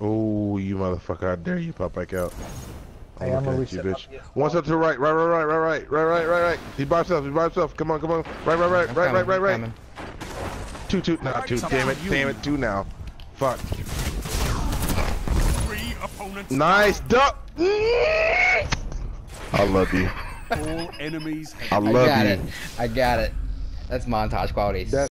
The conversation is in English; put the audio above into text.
Oh, you motherfucker. I dare you pop back out. I'm I'm gonna reset at you, bitch. Up, One step to the right, right, right, right, right, right, right, right, right, right. He by himself, he by himself. Come on, come on. Right, right, right, I'm right, coming, right, right, right. Two, two, not two. Damn it, damn it, two now. Fuck. Three opponents. Nice duck. I love you. All enemies. I I got you. it. I got it. That's montage quality. That-